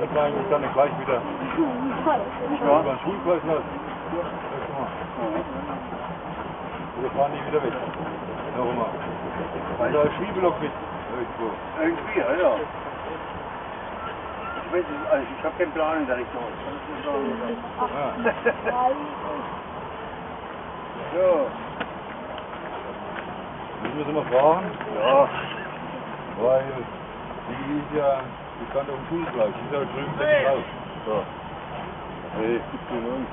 Das war eigentlich dann gleich wieder. Ja. Den Schulkreis lassen. Oder fahren die wieder weg? Noch einmal. Weil da ist Schwiebellock mit. Irgendwo. Irgendwie, ja, ja. Ich weiß nicht, also ich habe keinen Plan in der Richtung. Ja. So, müssen wir fragen, ja. Die ist ja bekannt auf dem Schulkreis. Die ist ja drüben hey. raus. So. Hey, hier noch?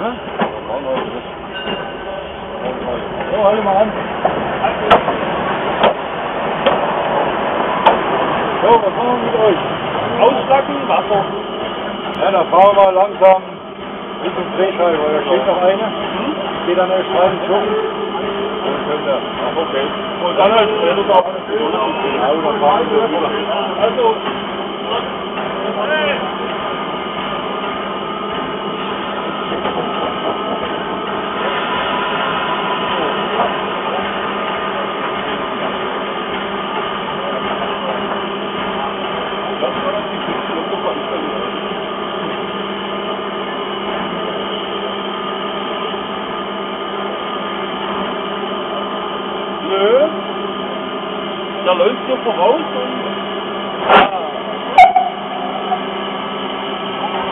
Hä? So, halt mal an. So, was machen wir mit euch? Ausstatten, Wasser. Ja, dann fahren wir langsam Richtung Drehscheibe, weil da steht noch eine. Geht an der Straße schon. Ach, okay. Und dann halt, wenn du da rüber. Also, dat leunt toch omhoog?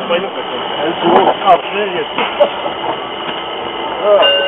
Ben je nog? En zo, ah, serieus.